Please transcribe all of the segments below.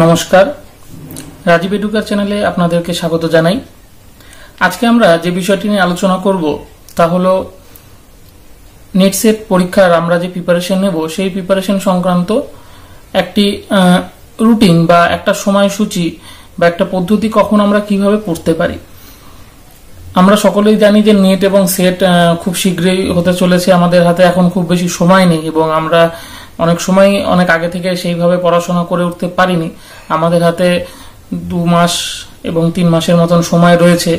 নমস্কার। রাজীব এডুকার চ্যানেলে আপনাদেরকে স্বাগত জানাই। আজকে আমরা যে বিষয়টি নিয়ে আলোচনা করব তা হল নেট সেট পরীক্ষার আমরা যে প্রিপারেশন নেব, সেই প্রিপারেশন সংক্রান্ত একটি রুটিন বা একটা সময়সূচি বা একটা পদ্ধতি কখন আমরা কীভাবে পড়তে পারি। আমরা সকলেই জানি যে নেট এবং সেট খুব শীঘ্রই হতে চলেছে। আমাদের হাতে এখন খুব বেশি সময় নেই এবং আমরা অনেক সময় অনেক আগে থেকে সেইভাবে পড়াশোনা করে উঠতে পারিনি। আমাদের হাতে দু মাস এবং তিন মাসের মতন সময় রয়েছে।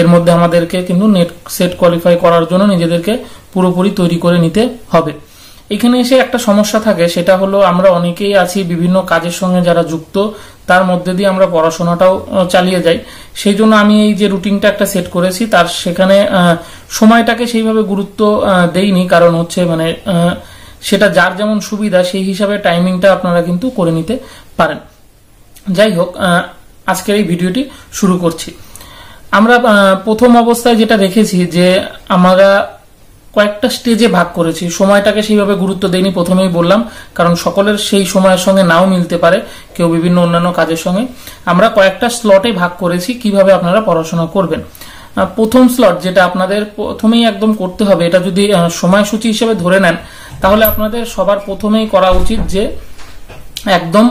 এর মধ্যে আমাদেরকে কিন্তু নেট সেট কোয়ালিফাই করার জন্য নিজেদেরকে পুরোপুরি তৈরি করে নিতে হবে। এখানে এসে একটা সমস্যা থাকে, সেটা হলো আমরা অনেকেই আছি বিভিন্ন কাজের সঙ্গে যারা যুক্ত, তার মধ্যে দিয়ে আমরা পড়াশোনাটাও চালিয়ে যাই। সেই জন্য আমি এই যে রুটিনটা একটা সেট করেছি, তার সেখানে সময়টাকে সেইভাবে গুরুত্ব দেইনি। কারণ হচ্ছে মানে সেটা যার যেমন সুবিধা, সেই হিসাবে টাইমিংটা আপনারা কিন্তু করে নিতে পারেন। যাই হোক আজকের এই ভিডিওটি শুরু করছি। আমরা প্রথম অবস্থায় যেটা দেখেছি যে আমরা কয়েকটা স্টেজে ভাগ করেছি। সময়টাকে সেইভাবে গুরুত্ব দেয়নি প্রথমেই বললাম, কারণ সকলের সেই সময়ের সঙ্গে নাও মিলতে পারে, কেউ বিভিন্ন অন্যান্য কাজের সঙ্গে। আমরা কয়েকটা স্লটে ভাগ করেছি, কীভাবে আপনারা পড়াশোনা করবেন। প্রথম স্লট যেটা আপনাদের প্রথমেই একদম করতে হবে, এটা যদি সময়সূচি হিসেবে ধরে নেন তাহলে আপনাদের সবার প্রথমেই করা উচিত যে একদম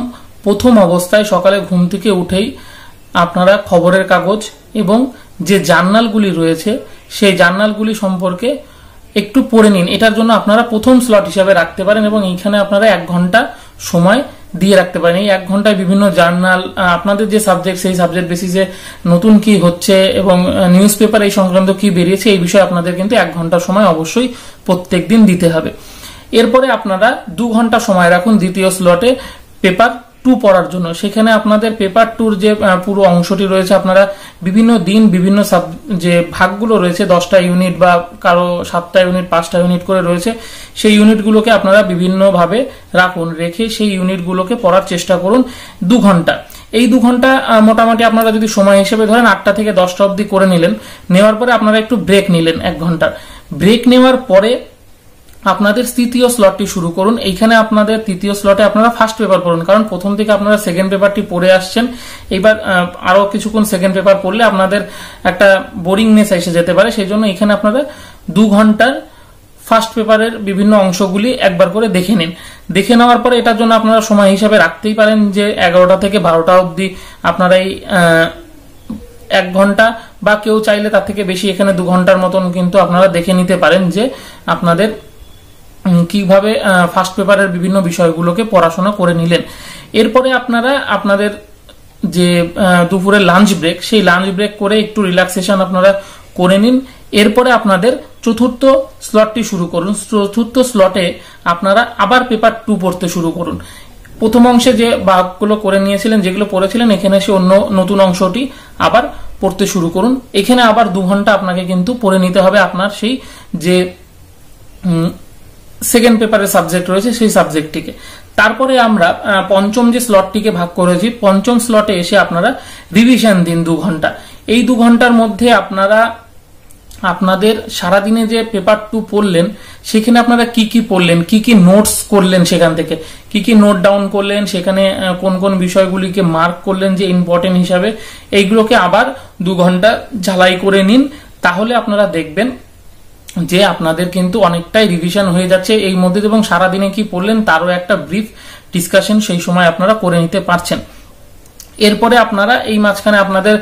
প্রথম অবস্থায় সকালে ঘুম থেকে উঠেই আপনারা খবরের কাগজ এবং যে জার্নালগুলি রয়েছে, সেই জার্নালগুলি সম্পর্কে একটু পড়ে নিন। এটার জন্য আপনারা প্রথম স্লট হিসাবে রাখতে পারেন এবং এইখানে আপনারা এক ঘণ্টা সময় দিয়ে রাখতে পারেন। এই এক ঘন্টায় বিভিন্ন জার্নাল আপনাদের যে সাবজেক্ট সেই সাবজেক্ট বেসিসে নতুন কি হচ্ছে এবং নিউজ পেপার এই সংক্রান্ত কি বেরিয়েছে, এই বিষয়ে আপনাদের কিন্তু এক ঘণ্টা সময় অবশ্যই প্রত্যেক দিন দিতে হবে। এরপরে আপনারা দু ঘণ্টা সময় রাখুন দ্বিতীয় স্লটে পেপার টু পড়ার জন্য। সেখানে আপনাদের পেপার টুর যে পুরো অংশটি রয়েছে, আপনারা বিভিন্ন দিন বিভিন্ন যে ভাগগুলো রয়েছে, দশটা ইউনিট বা কারও সাতটা ইউনিট পাঁচটা ইউনিট করে রয়েছে, সেই ইউনিটগুলোকে আপনারা বিভিন্নভাবে রাখুন। রেখে সেই ইউনিটগুলোকে পড়ার চেষ্টা করুন দু ঘণ্টা। এই দু ঘণ্টা মোটামুটি আপনারা যদি সময় হিসেবে ধরেন আটটা থেকে দশটা অবধি করে নিলেন, নেওয়ার পরে আপনারা একটু ব্রেক নিলেন এক ঘণ্টার ব্রেক নেওয়ার পরে আপনাদের তৃতীয় স্লটটি শুরু করুন। এইখানে আপনাদের তৃতীয় স্লটে আপনারা ফার্স্ট পেপার পড়ুন, কারণ প্রথম থেকে আপনারা সেকেন্ড পেপারটি পড়ে আসছেন। এবার আরও কিছুক্ষণ সেকেন্ড পেপার পড়লে আপনাদের একটা বোরিংনেস এসে যেতে পারে। সেই জন্য এখানে আপনারা দু ঘণ্টার ফার্স্ট পেপারের বিভিন্ন অংশগুলি একবার করে দেখে নিন। দেখে নেওয়ার পরে এটার জন্য আপনারা সময় হিসাবে রাখতেই পারেন যে এগারোটা থেকে বারোটা অবধি আপনারা এই এক ঘণ্টা বা কেউ চাইলে তার থেকে বেশি এখানে দু ঘণ্টার মতন কিন্তু আপনারা দেখে নিতে পারেন যে আপনাদের কীভাবে ফার্স্ট পেপারের বিভিন্ন বিষয়গুলোকে পড়াশোনা করে নিলেন। এরপরে আপনারা আপনাদের যে দুপুরে লাঞ্চ ব্রেক সেই লাঞ্চ ব্রেক করে একটু রিল্যাক্সেশন আপনারা করে নিন। এরপরে আপনাদের চতুর্থ স্লটটি শুরু করুন। চতুর্থ স্লটে আপনারা আবার পেপার টু পড়তে শুরু করুন। প্রথম অংশে যে ভাগগুলো করে নিয়েছিলেন, যেগুলো পড়েছিলেন, এখানে সে অন্য নতুন অংশটি আবার পড়তে শুরু করুন। এখানে আবার দু ঘণ্টা আপনাকে কিন্তু পড়ে নিতে হবে আপনার সেই যে সেকেন্ড পেপারের সাবজেক্ট রয়েছে, সেই সাবজেক্টটিকে তারপরে আমরা পঞ্চম যে স্লটটিকে ভাগ করেছি, পঞ্চম স্লটে এসে আপনারা রিভিশন দিন দু ঘণ্টা। এই দু ঘণ্টার মধ্যে আপনারা, আপনাদের সারাদিনে যে পেপার টু পড়লেন, সেখানে আপনারা কি কি পড়লেন, কি কি নোটস করলেন সেখান থেকে? কি কি নোট ডাউন করলেন, সেখানে কোন কোন বিষয়গুলিকে মার্ক করলেন যে ইম্পর্টেন্ট হিসাবে, এইগুলোকে আবার দু ঘণ্টা ঝালাই করে নিন। তাহলে আপনারা দেখবেন যে আপনাদের কিন্তু অনেকটাই রিভিশন হয়ে যাচ্ছে এই মধ্যে এবং সারাদিনে কি পড়লেন তারও একটা ব্রিফ ডিসকাশন সেই সময় আপনারা করে নিতে পারছেন। এরপরে আপনারা এই মাঝখানে আপনাদের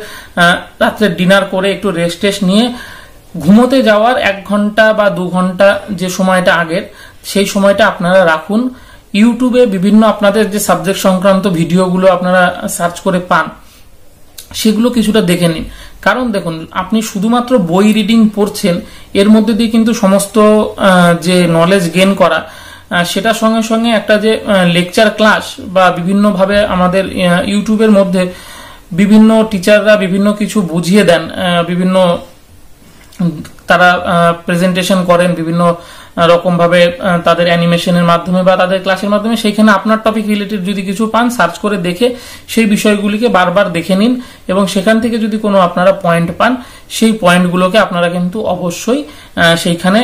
রাত্রে ডিনার করে একটু রেস্ট টেস্ট নিয়ে ঘুমোতে যাওয়ার এক ঘণ্টা বা দু ঘণ্টা যে সময়টা আগের, সেই সময়টা আপনারা রাখুন। ইউটিউবে বিভিন্ন আপনাদের যে সাবজেক্ট সংক্রান্ত ভিডিওগুলো আপনারা সার্চ করে পান। সেগুলো কিছুটা দেখে নিন। কারণ দেখুন, আপনি শুধুমাত্র বই রিডিং পড়ছেন, এর মধ্যে দিয়ে কিন্তু সমস্ত যে নলেজ গেন করা সেটার সঙ্গে সঙ্গে একটা যে লেকচার ক্লাস বা বিভিন্নভাবে আমাদের ইউটিউবের মধ্যে বিভিন্ন টিচাররা বিভিন্ন কিছু বুঝিয়ে দেন বিভিন্ন, তারা প্রেজেন্টেশন করেন, বিভিন্ন রকম ভাবে তাদের অ্যানিমেশনের মাধ্যমে বা তাদের ক্লাসের মাধ্যমে, সেইখানে আপনার টপিক রিলেটেড যদি কিছু পান সার্চ করে দেখে সেই বিষয়গুলিকে বারবার দেখে নিন এবং সেখান থেকে যদি কোনো আপনারা পয়েন্ট পান, সেই পয়েন্টগুলোকে আপনারা কিন্তু অবশ্যই সেইখানে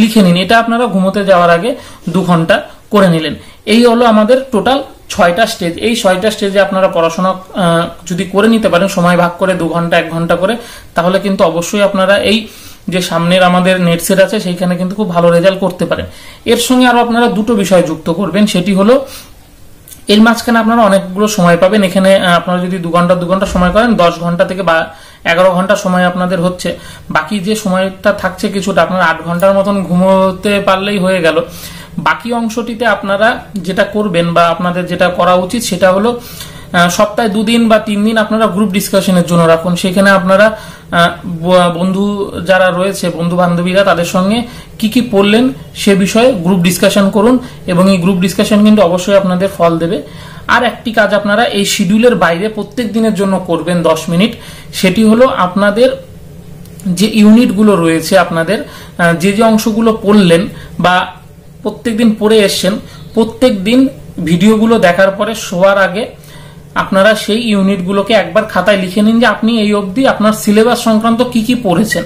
লিখে নিন। এটা আপনারা ঘুমোতে যাওয়ার আগে দু ঘণ্টা করে নিলেন। এই হলো আমাদের টোটাল ছয়টা স্টেজ এই ছয়টা স্টেজে আপনারা পড়াশোনা যদি করে নিতে পারেন, সময় ভাগ করে দু ঘণ্টা, এক ঘণ্টা করে, তাহলে কিন্তু অবশ্যই আপনারা এই যে সামনের আমাদের নেট সেট আছে, সেইখানে কিন্তু খুব ভালো রেজাল্ট করতে পারেন। এর সঙ্গে আরও আপনারা দুটো বিষয় যুক্ত করবেন, সেটি হলো, এর মাঝখানে আপনারা অনেকগুলো সময় পাবেন। এখানে আপনারা যদি দু ঘণ্টা দু ঘণ্টা সময় করেন, দশ ঘণ্টা থেকে বা এগারো ঘণ্টা সময় আপনাদের হচ্ছে। বাকি যে সময়টা থাকছে কিছুটা, আপনারা আট ঘণ্টার মতন ঘুমোতে পারলেই হয়ে গেল। বাকি অংশটিতে আপনারা যেটা করবেন বা আপনাদের যেটা করা উচিত, সেটা হলো সপ্তাহে দুদিন বা তিন দিন আপনারা গ্রুপ ডিসকাশনের জন্য রাখুন। সেখানে আপনারা বন্ধু যারা রয়েছে বন্ধু বান্ধবীরা তাদের সঙ্গে কি কি পড়লেন সে বিষয়ে গ্রুপ ডিসকাশন করুন এবং এই গ্রুপ ডিসকাশন কিন্তু অবশ্যই আপনাদের ফল দেবে। আর একটি কাজ আপনারা এই শিডিউলের বাইরে প্রত্যেক দিনের জন্য করবেন দশ মিনিট। সেটি হলো আপনাদের যে ইউনিটগুলো রয়েছে আপনাদের যে যে অংশগুলো পড়লেন বা প্রত্যেক দিন পড়ে এসছেন প্রত্যেক দিন ভিডিওগুলো দেখার পরে শোয়ার আগে আপনারা সেই ইউনিটগুলোকে একবার খাতায় লিখে নিন যে আপনি এই অবধি আপনার সিলেবাস সংক্রান্ত কি কি পড়েছেন।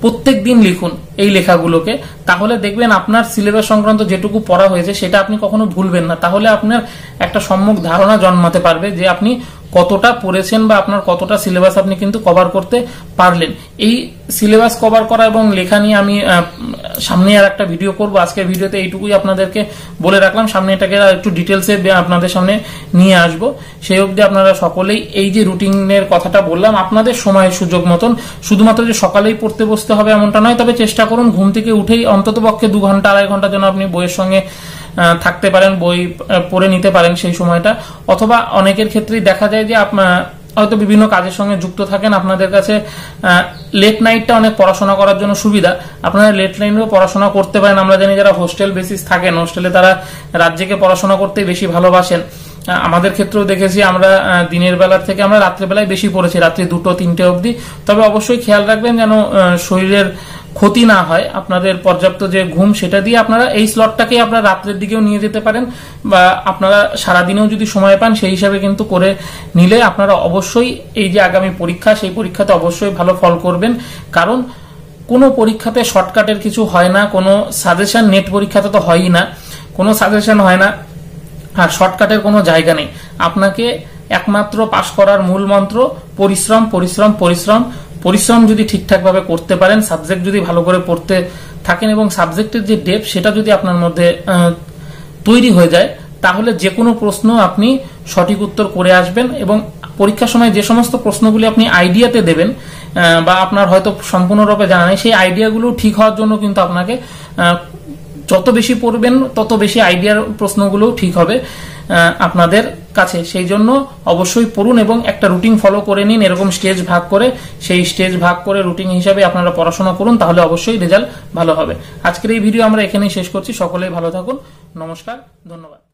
প্রত্যেক দিন লিখুন এই লেখাগুলোকে। তাহলে দেখবেন আপনার সিলেবাস সংক্রান্ত যেটুকু পড়া হয়েছে সেটা আপনি কখনো ভুলবেন না। তাহলে আপনার একটা সম্যক ধারণা জন্মাতে পারবে যে আপনি কতটা পড়েছেন বা আপনার কতটা সিলেবাস আপনি কিন্তু কভার করতে পারলেন। এই সিলেবাস কভার করা এবং লেখা নিয়ে আমি সামনে আর একটা ভিডিও করব। আজকের ভিডিওতে এইটুকুই আপনাদেরকে বলে রাখলাম। সামনে এটাকে একটু ডিটেলসে আপনাদের সামনে নিয়ে আসব। সেই অবধি আপনারা সকলেই এই যে রুটিনের কথাটা বললাম, আপনাদের সময় সুযোগ মতন। শুধুমাত্র যে সকালেই পড়তে বসতে হবে এমনটা নয়, তবে চেষ্টা করুন ঘুম থেকে উঠেই অন্তত পক্ষে দু ঘণ্টা, আড়াই ঘণ্টা যেন আপনি বইয়ের সঙ্গে থাকতে পারেন, বই পড়ে নিতে পারেন সেই সময়টা। অথবা অনেকের ক্ষেত্রেই দেখা যায় যে আপনার হয়তো বিভিন্ন কাজের সঙ্গে যুক্ত থাকেন, আপনাদের কাছে লেট নাইটটা অনেক পড়াশোনা করার জন্য সুবিধা। আপনারা লেট নাইটেও পড়াশোনা করতে পারেন। আমরা জানি যারা হোস্টেল বেসিস থাকেন হোস্টেলে তারা রাজ্যকে পড়াশোনা করতে বেশি ভালোবাসেন। আমাদের ক্ষেত্রেও দেখেছি আমরা দিনের বেলার থেকে আমরা রাত্রেবেলায় বেশি পড়েছি, রাত্রি দুটো, তিনটে অবধি। তবে অবশ্যই খেয়াল রাখবেন যেন শরীরের ক্ষতি না হয়, আপনাদের পর্যাপ্ত যে ঘুম, সেটা দিয়ে আপনারা এই স্লটটাকে আপনারা রাত্রের দিকেও নিয়ে যেতে পারেন বা আপনারা সারাদিনেও যদি সময় পান, সেই হিসাবে কিন্তু করে নিলে আপনারা অবশ্যই এই যে আগামী পরীক্ষা, সেই পরীক্ষাতে অবশ্যই ভালো ফল করবেন। কারণ কোনো পরীক্ষাতে শর্টকাটের কিছু হয় না, কোনো সাজেশন নেট পরীক্ষাতে তো হয়ই না। কোনো সাজেশন হয় না আর শর্টকাটের কোনো জায়গা নেই। আপনাকে একমাত্র পাশ করার মূল মন্ত্র, পরিশ্রম পরিশ্রম পরিশ্রম। পরিশ্রম যদি ঠিকঠাকভাবে করতে পারেন সাবজেক্ট যদি ভালো করে পড়তে থাকেন এবং সাবজেক্টের যে ডেপ সেটা যদি আপনার মধ্যে তৈরি হয়ে যায়, তাহলে যে কোনো প্রশ্ন আপনি সঠিক উত্তর করে আসবেন এবং পরীক্ষার সময় যে সমস্ত প্রশ্নগুলি আপনি আইডিয়াতে দেবেন বা আপনার হয়তো সম্পূর্ণরূপে জানা নেই, সেই আইডিয়াগুলো ঠিক হওয়ার জন্য কিন্তু আপনাকে যত বেশি পড়বেন, তত বেশি আইডিয়ার প্রশ্নগুলো ঠিক হবে আপনাদের কাছে। সেই জন্য অবশ্যই পড়ুন এবং একটা রুটিন ফলো করে নিন, এরকম স্টেজ ভাগ করে, সেই স্টেজ ভাগ করে রুটিন হিসাবে আপনারা পড়াশোনা করুন, তাহলে অবশ্যই রেজাল্ট ভালো হবে। আজকের এই ভিডিও আমরা এখানেই শেষ করছি, সকলেই ভালো থাকুন, নমস্কার, ধন্যবাদ।